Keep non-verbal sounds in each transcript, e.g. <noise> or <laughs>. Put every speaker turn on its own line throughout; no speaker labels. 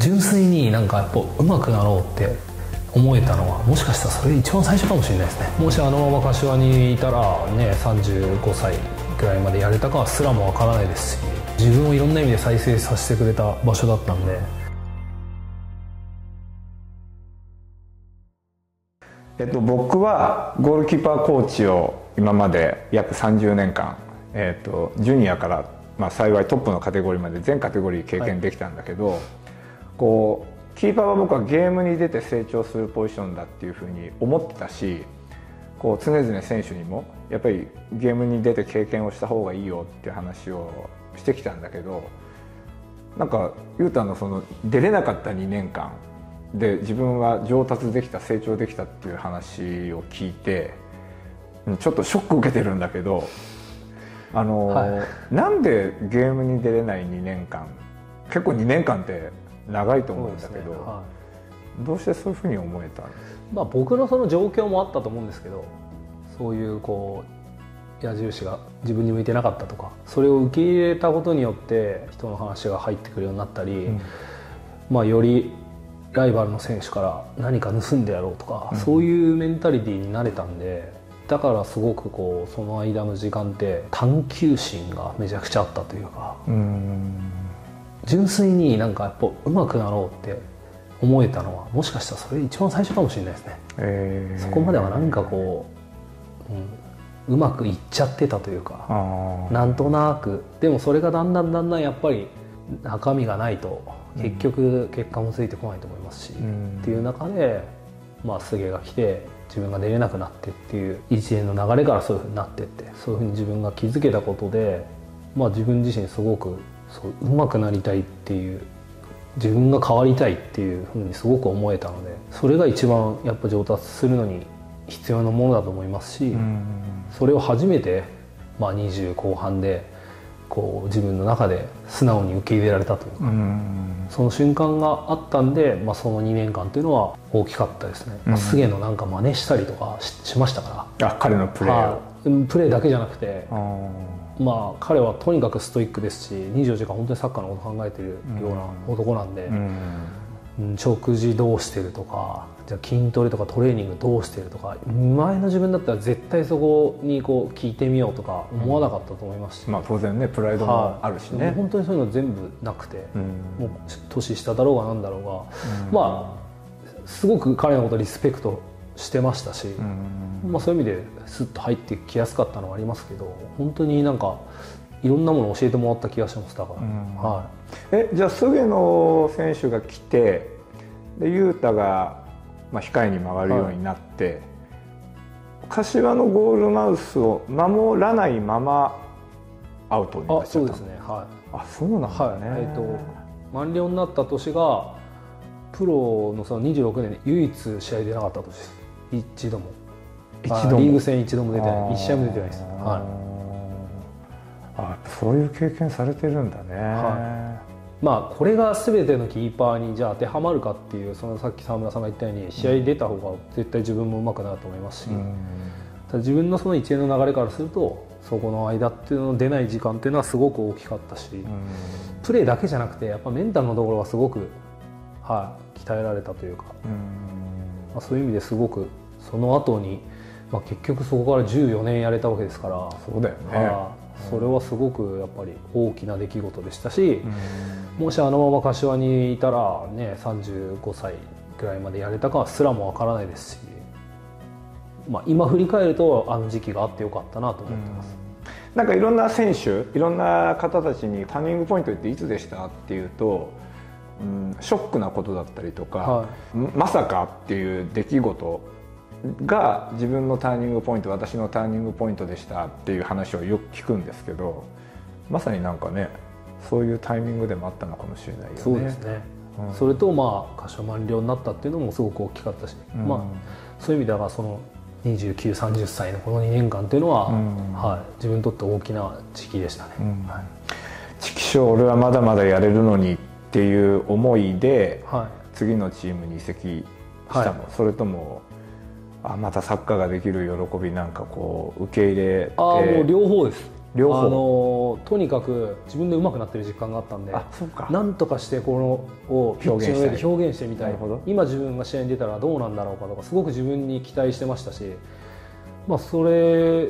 純粋になんかやっぱ上手くなろうって思えたのはもしかしたらそれ一番最初かもしれないですね。もしあのまま柏にいたらね35歳ぐらいまでやれたかすらもわからないですし自分をいろんな意味で再生させてくれた場所だったんで。
えっと、僕はゴールキーパーコーチを今まで約30年間、えっと、ジュニアから、まあ、幸いトップのカテゴリーまで全カテゴリー経験できたんだけど、はい、こうキーパーは僕はゲームに出て成長するポジションだっていうふうに思ってたしこう常々選手にもやっぱりゲームに出て経験をした方がいいよっていう話をしてきたんだけどなんか雄太のその出れなかった2年間で自分は上達できた成長できたっていう話を聞いてちょっとショック受けてるんだけどあの、はい、なんでゲームに出れない2年間結構2年間って長いと思うんだけど、ね。はい、どうしてそういうふうに思えた
まあ僕のその状況もあったと思うんですけどそういうこう矢印が自分に向いてなかったとかそれを受け入れたことによって人の話が入ってくるようになったり、うん、まあよりライバルの選手から何か盗んでやろうとか、うん、そういうメンタリティーになれたんでだからすごくこうその間の時間って探求心がめちゃくちゃあったというか純粋になんかやっぱ上手くなろうって思えたのはもしかしたらそれ一番最初かもしれないですね、えー、そこまではなんかこう、うん、うまくいっちゃってたというかなんとなく。でもそれがだんだんだんだんやっぱり中身がないと結局結果もついてこないと思いますし、うん、っていう中で、まあ、菅が来て自分が出れなくなってっていう一連の流れからそういうふうになってってそういうふうに自分が気づけたことで、まあ、自分自身すごくそう上手くなりたいっていう自分が変わりたいっていうふうにすごく思えたのでそれが一番やっぱ上達するのに必要なものだと思いますし、うん、それを初めて、まあ、20後半でこう自分の中で素直に受け入れられたというか、うん、その瞬間があったんで、まあ、その2年間というのは大きかったですね、まあ、菅のなんか真似したりとかしましたから。
あ彼のプレー
を。プレーだけじゃなくてまあ彼はとにかくストイックですし24時間本当にサッカーのこと考えてるような男なんで、うん。食事どうしてるとかじゃあ筋トレとかトレーニングどうしてるとか前の自分だったら絶対そこにこう聞いてみようとか思わなかったと思いますし、
うん、まあ当然ねプライドもあるしね、
はい、本当にそういうの全部なくて、うん、もう年下だろうがなんだろうが、うん、まあすごく彼のことリスペクトしてましたし、まあ、そういう意味ですっと入ってきやすかったのはありますけど本当になんかいろんなものを教えてもらった気がしますだから、は
い、えじゃあ菅野選手が来てで雄太が、まあ、控えに回るようになって、はい、柏のゴールマウスを守らないままアウトになっちゃった。そうですね。はい。あそうなんだね、はい、えーと、
満了になった年がプロのその26年で唯一試合出なかった年です一度も。一度も？リーグ戦一度も出てない。一試合も出てないです、は
い、あそういう経験されてるんだね、はい。
まあ、これが全てのキーパーにじゃあ当てはまるかっていうそのさっき沢村さんが言ったように試合に出た方が絶対自分もうまくなると思いますし、ただ自分のその一連の流れからするとそこの間っていうの出ない時間っていうのはすごく大きかったし、プレーだけじゃなくてやっぱメンタルのところはすごく、はい、鍛えられたというか、まあ、そういう意味ですごくその後に、まあ、結局そこから14年やれたわけですから
そうだよね、
それはすごくやっぱり大きな出来事でしたし、もしあのまま柏にいたらね35歳ぐらいまでやれたかすらもわからないですし、まあ、今振り返るとあの時期があってよかったなと思ってます。
なんかいろんな選手いろんな方たちにターニングポイントっていつでしたっていうと、うん、ショックなことだったりとか、はい、まさかっていう出来事が自分のターニングポイント私のターニングポイントでしたっていう話をよく聞くんですけどまさになんかねそういうタイミングでもあったのかもしれないよね。
そうですね、うん、それとまあ箇所満了になったっていうのもすごく大きかったし、うん、まあ、そういう意味ではその2930歳のこの2年間っていうのは、うん、はい、自分にとって大きな時期でしたね。はい、
チキ俺はまだまだやれるのにっていう思いで、はい、次のチームに移籍したの、はい、それともあまたサッカーができる喜びなんかこう受け入れて。
あもう両方です。
両方。
あのとにかく自分で上手くなってる実感があったんで
あそうか。
なんとかしてこのをピッチの上で表現してみたい。今自分が試合に出たらどうなんだろうかとかすごく自分に期待してましたし、まあ、それ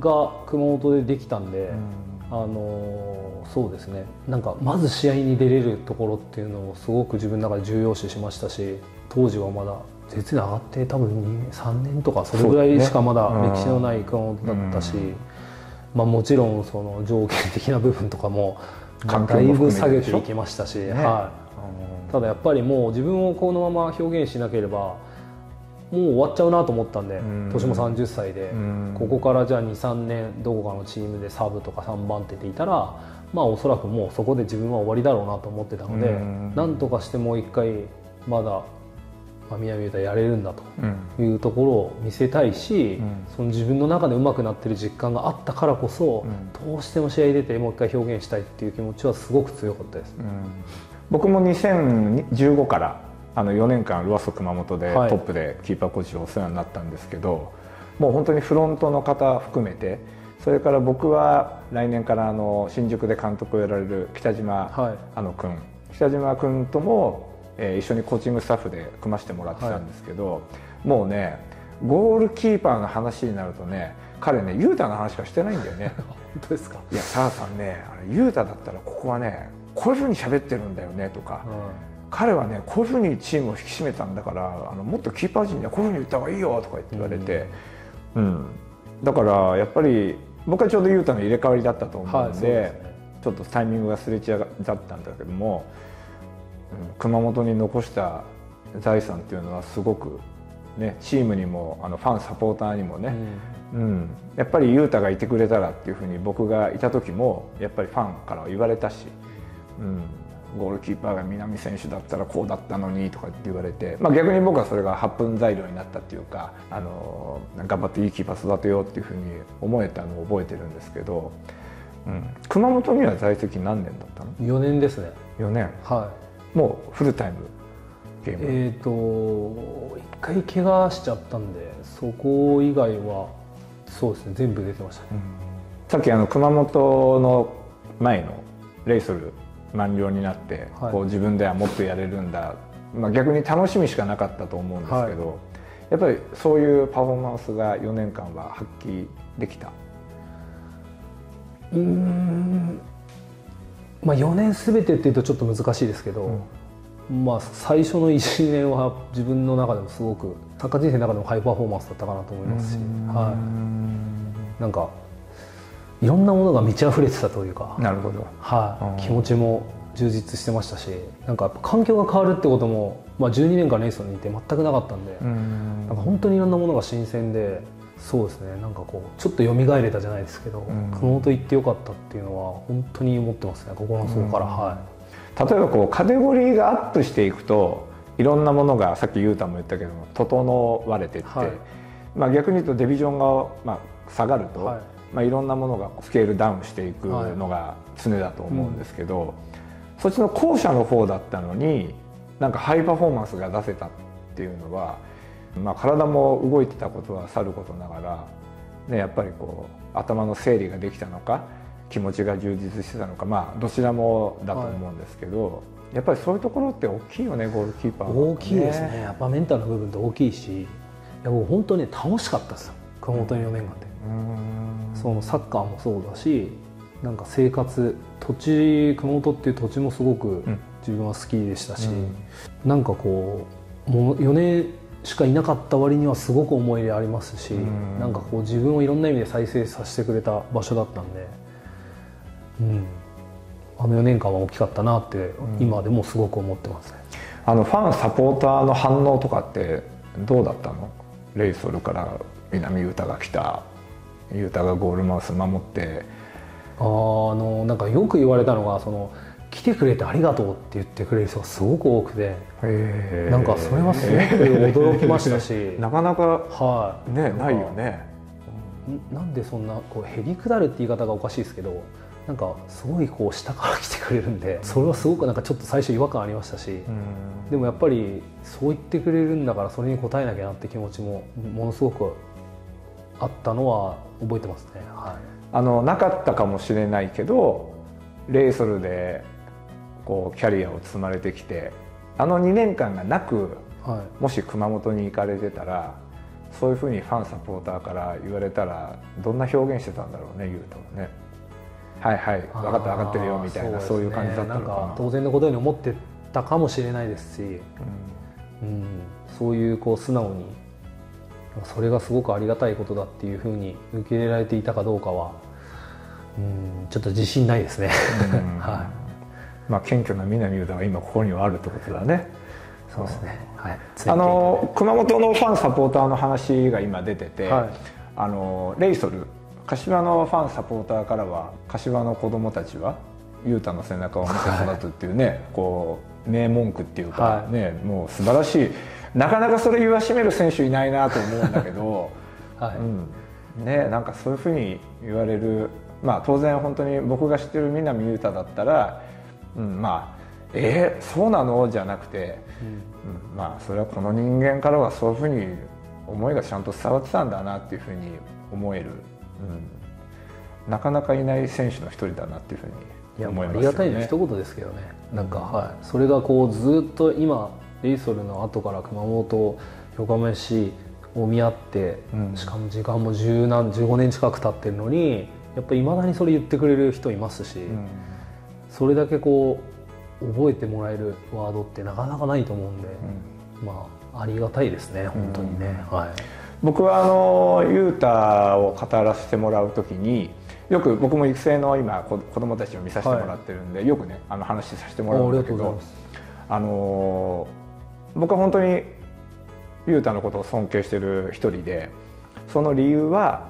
が熊本でできたんで、あのそうですね。なんかまず試合に出れるところっていうのをすごく自分の中で重要視しましたし当時はまだ絶で上がって多分3年とかそれぐらいしかまだ歴史のない熊本だったし、まあ、もちろんその条件的な部分とかもだいぶ下げていきましたし、
ね。
はい、ただやっぱりもう自分をこのまま表現しなければもう終わっちゃうなと思ったんで、
うん。
年も30歳で、
うん。
ここからじゃあ23年どこかのチームでサブとか3番手でいたらまあおそらくもうそこで自分は終わりだろうなと思ってたので、
うん。
なんとかしてもう一回まだ、まあ、南裕太やれるんだと
うん。
いうところを見せたいし、
うん。
その自分の中で上手くなってる実感があったからこそ、
うん。
どうしても試合に出てもう一回表現したいっていう気持ちはすごく強かったです。
うん。僕も2015からあの4年間ロアソ熊本でト
はい。
ップでキーパーコーチでお世話になったんですけど、もう本当にフロントの方含めてそれから僕は来年からあの新宿で監督をやられる北島
はい。
あの君。北島君とも、えー一緒にコーチングスタッフで組ませてもらってたんですけど、もうねゴールキーパーの話になるとね彼ね雄太の話しかしてないんだよね。<laughs>
本当ですか、
いや澤さんね雄太だったらここはねこういうふうに喋ってるんだよねとか、彼はねこういうふうにチームを引き締めたんだからあのもっとキーパー陣にはこういうふうに言った方がいいよとか言って言われて、うん。だからやっぱり僕はちょうど雄太の入れ替わりだったと思う
はい
ので,、
そうですね。
ちょっとタイミングがすれ違だったんだけども、うん熊本に残した財産っていうのはすごく、ね、チームにもあのファンサポーターにもね、うん、やっぱり雄太がいてくれたらっていうふうに僕がいた時もやっぱりファンからは言われたし、うん、ゴールキーパーが南選手だったらこうだったのにとかって言われて、まあ、逆に僕はそれが発奮材料になったっていうかあの頑張っていいキーパー育てようっていうふうに思えたのを覚えてるんですけど、うん、熊本には在籍何年だったの
？4年ですね
?4 年。
は
もうフルタイムゲー
い
ム、
えっ、と一回怪我しちゃったんでそこ以外はそうですね全部出てました。ね、
さっきあの熊本の前のレイソル満了になって、
はい。
こう自分ではもっとやれるんだ、まあ、逆に楽しみしかなかったと思うんですけど、やっぱりそういうパフォーマンスが4年間は発揮できた？
うーんまあ4年全てっていうとちょっと難しいですけど、まあ最初の12年は自分の中でもすごくサッカー人生の中でもハイパフォーマンスだったかなと思いますし、はい、なんかいろんなものが満ち溢れてたというか、
なるほど。
はい、
うん。
気持ちも充実してましたしなんか環境が変わるってことも、まあ、12年間レイソンにいて全くなかったんで、なんか本当にいろんなものが新鮮でそうですね。なんかこうちょっと蘇れたじゃないですけど、
ん。
熊本行ってよかったっていうのは本当に思ってますね。心の底から、は
例えばこうカテゴリーがアップしていくといろんなものがさっき雄太も言ったけども整われてって、
はい。
まあ、逆に言うとデビジョンが、まあ、下がると、
はい。
まあ、いろんなものがスケールダウンしていくのが常だと思うんですけど、そっちの後者の方だったのになんかハイパフォーマンスが出せたっていうのは、まあ、体も動いてたことはさることながら、ね、やっぱりこう頭の整理ができたのか気持ちが充実してたのかまあどちらもだと思うんですけど、やっぱりそういうところって大きいよねゴールキーパーは、
大きいですね。やっぱメンタルの部分って大きいしいや僕本当に楽しかったですよ。熊本に4年間で、
うん。
そのサッカーもそうだしなんか生活土地熊本っていう土地もすごく
ん。
自分は好きでしたし、
うん。
なんかこうもう4年しかいなかった割にはすごく思い入れありますし、
ん。
なんかこう自分をいろんな意味で再生させてくれた場所だったんで、うん、あの4年間は大きかったなって今でもすごく思ってますね。
あのファンサポーターの反応とかってどうだったの？レイソルから南雄太が来た。雄太がゴールマウス守って。
あのなんかよく言われたのがその来てくれてありがとうって言ってくれる人がすごく多くてなんかそれはすごく驚きましたし、<laughs>
なかなか
はい、
ねないよね。
ん。なんでそんなこうへりくだるって言い方がおかしいですけどなんかすごいこう下から来てくれるんでそれはすごくなんかちょっと最初違和感ありましたし、でもやっぱりそう言ってくれるんだからそれに応えなきゃなって気持ちもものすごくあったのは覚えてますね。はい。
あのなかったかもしれないけどレイソルでこうキャリアを積まれてきてあの2年間がなく、はい、もし熊本に行かれてたらそういうふうにファンサポーターから言われたらどんな表現してたんだろうね言うとね。はいはい分かった分かってるよみたいなそう,、いう感じだったのかな。
当然のことに思ってたかもしれないですし、うん、うん、そういうこう素直にそれがすごくありがたいことだっていうふうに受け入れられていたかどうかはうんちょっと自信ないですね。<laughs> は
い、まあ謙虚な南優太が今ここにはあるってことだね。
そう。ですね。はい。
あの熊本のファンサポーターの話が今出てて、はい、あのレイソル柏のファンサポーターからは柏の子供たちは雄太の背中を見て育つっていうね、はい、こう名文句っていうか、はい、ねもう素晴らしい。なかなかそれ言わしめる選手いないなと思うんだけど、<laughs> はい。うん、ねなんかそういうふうに言われる。まあ当然本当に僕が知ってる南雄太だったら、うん、まあえー、そうなの？じゃなくて、うん、うん、まあそれはこの人間からはそういうふうに思いがちゃんと伝わってたんだなっていうふうに思える、うん、なかなかいない選手の一人だなっていうふうに思います、ね、
ありがたい一言ですけどね。なんか、はい、それがこうずっと今レイソルの後から熊本横浜市を見合って、うん、しかも時間も十何15年近く経ってるのにやっぱりいまだにそれ言ってくれる人いますし、うん、それだけこう覚えてもらえるワードってなかなかないと思うんで、うん、まあありがたいですね本当にね。はい、
僕はあの雄太を語らせてもらう時によく僕も育成の今子供たちを見させてもらってるんで、はい、よくねあの話させてもらうんだけどあの僕は本当に雄太のことを尊敬してる一人でその理由は、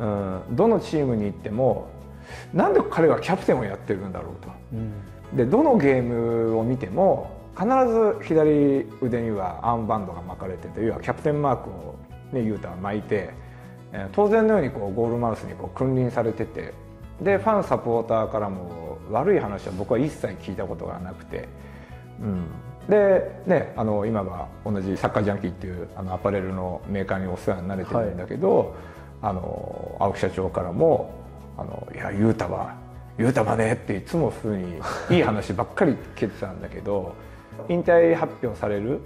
うん、どのチームに行ってもなんで彼がキャプテンをやってるんだろうと。うん、でどのゲームを見ても必ず左腕にはアームバンドが巻かれてて要はキャプテンマークを、ね、雄太は巻いて当然のようにこうゴールマウスにこう君臨されててでファンサポーターからも悪い話は僕は一切聞いたことがなくて、うん、で、ね、あの今は同じサッカージャンキーっていうあのアパレルのメーカーにお世話になれてるんだけど、はい、あの青木社長からも「あのいや雄太は雄太はね」っていつもふうにいい話ばっかり聞いてたんだけど <laughs> 引退発表される、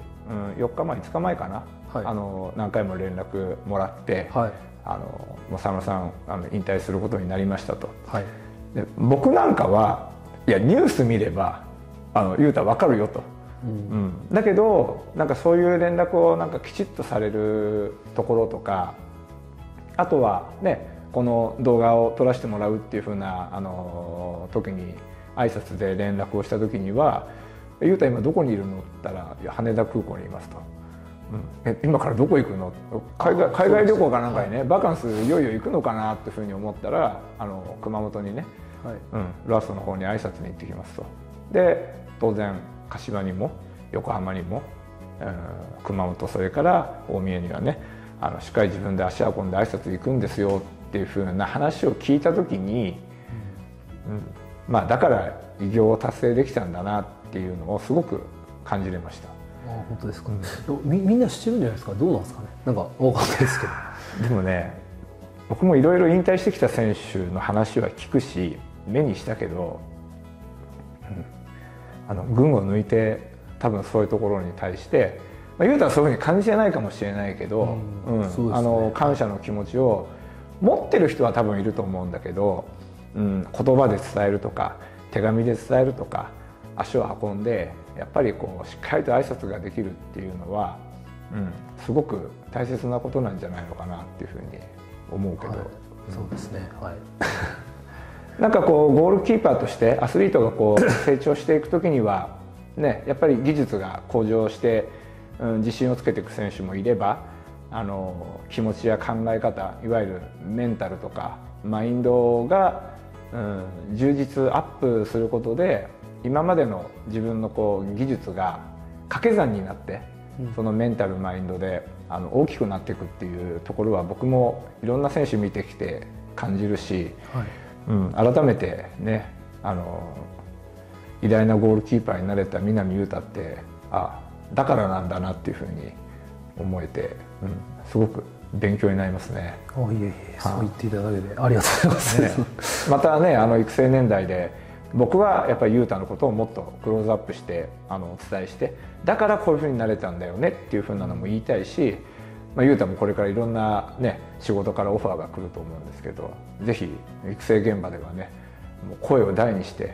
うん、4日前5日前かな、はい、あの何回も連絡もらって、はい、あのもう佐野さんあの引退することになりましたと。はい、で僕なんかはいやニュース見ればあの雄太分かるよと。うん、だけどなんかそういう連絡をなんかきちっとされるところとかあとはねこの動画を撮らせてもらうっていうふうなあの時に挨拶で連絡をした時には「ゆうた今どこにいるの?」って言ったら「いや羽田空港にいます」と。うん、え今からどこ行くの海外海外旅行かなんかにね、はい、バカンスいよいよ行くのかな？っていうふうに思ったらあの熊本にね、はい。うん、ラストの方に挨拶に行ってきますと。で当然柏にも横浜にも、うん、熊本それから大宮にはねあのしっかり自分で足運んで挨拶行くんですよっていうふうな話を聞いた時に、うん、まあだから偉業を達成できたんだなっていうのをすごく感じれました。
あ本当ですか、うん、みみんな知ってるんじゃないですか。どうなんですかね。なんか分かんないですけ
ど。でもね僕もいろいろ引退してきた選手の話は聞くし目にしたけどあの群を抜いて多分そういうところに対して、まあ、言うたらそういうふうに感じてないかもしれないけど、うん、あの感謝の気持ちを持ってる人は多分いると思うんだけど、うん、言葉で伝えるとか手紙で伝えるとか足を運んでやっぱりこうしっかりと挨拶ができるっていうのは、うん、すごく大切なことなんじゃないのかなっていうふうに思うけど、はい、
そうですね。はい。<laughs>
なんかこうゴールキーパーとしてアスリートがこう <coughs> 成長していく時には、ね、やっぱり技術が向上して、うん、自信をつけていく選手もいればあの気持ちや考え方いわゆるメンタルとかマインドが、うん、充実アップすることで今までの自分のこう技術が掛け算になって、そのメンタルマインドであの大きくなっていくっていうところは僕もいろんな選手見てきて感じるし、はい。うん、改めてねあの偉大なゴールキーパーになれた南雄太ってあだからなんだなっていうふうに思えて、うん、すごく勉強になりますね。
あいえいえそう言っていただけでありがとうございます、
ね、またねあの育成年代で僕はやっぱり雄太のことをもっとクローズアップしてあのお伝えしてだからこういうふうになれたんだよねっていうふうなのも言いたいし、まあ、雄太もこれからいろんな、ね、仕事からオファーが来ると思うんですけどぜひ育成現場ではねもう声を大にして、うん、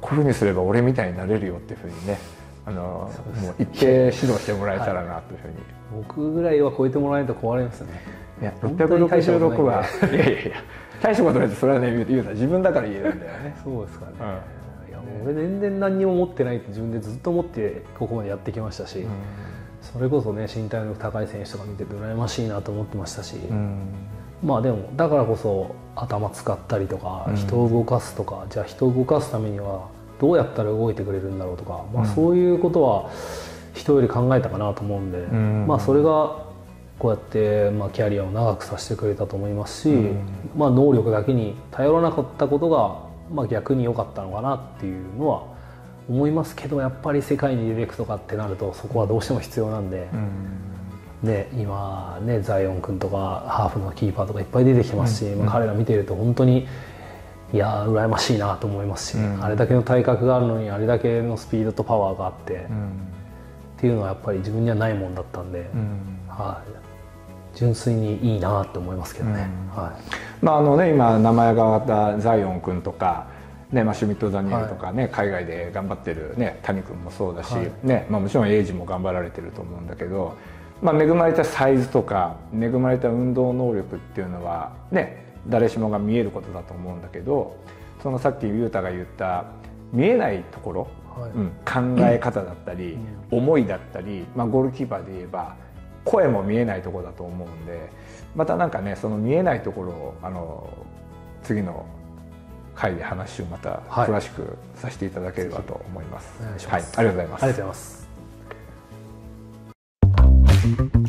こういうふうにすれば俺みたいになれるよっていうふうにねあのもう一定指導してもらえたらなというふうに、はい、
僕ぐらいは超えてもらえないと困りますね。
いや666はいやいやいや。大したことないってそれはね言うた自分だから言えるんだよね。
そうですかね、うん、いや俺全然何にも持ってないって自分でずっと思ってここまでやってきましたし、うん、それこそね身体能力高い選手とか見てて羨ましいなと思ってましたし、うん、まあでもだからこそ頭使ったりとか人を動かすとか、じゃあ人を動かすためにはどうやったら動いてくれるんだろうとか、まあ、そういうことは人より考えたかなと思うんで、まあそれがこうやって、まあ、キャリアを長くさせてくれたと思いますし、うん、まあ、能力だけに頼らなかったことが、まあ、逆に良かったのかなっていうのは思いますけどやっぱり世界に出ていくとかってなるとそこはどうしても必要なんで、うん、ね、今ねザイオン君とかハーフのキーパーとかいっぱい出てきてますし、うん、まあ、彼ら見てると本当にいや羨ましいなと思いますし、あれだけの体格があるのにあれだけのスピードとパワーがあって、っていうのはやっぱり自分にはないもんだったんで。はい、純粋にいいなって思いますけどね、うん、はい。
まああのね、今名前が挙がったザイオン君とか、ねまあ、シュミット・ダニエルとかね、はい、海外で頑張ってる、ね、谷君もそうだし、はい、ねまあ、もちろんエイジも頑張られてると思うんだけど、まあ、恵まれたサイズとか恵まれた運動能力っていうのはね誰しもが見えることだと思うんだけどそのさっき雄太が言った見えないところ、はいうん、考え方だったり、うん、思いだったり、まあ、ゴールキーパーで言えば声も見えないところだと思うんでまたなんかねその見えないところをあの次の回で話をまた詳しくさせていただければと思います。
はい、はい、ありがとうございます。ありがとうございます。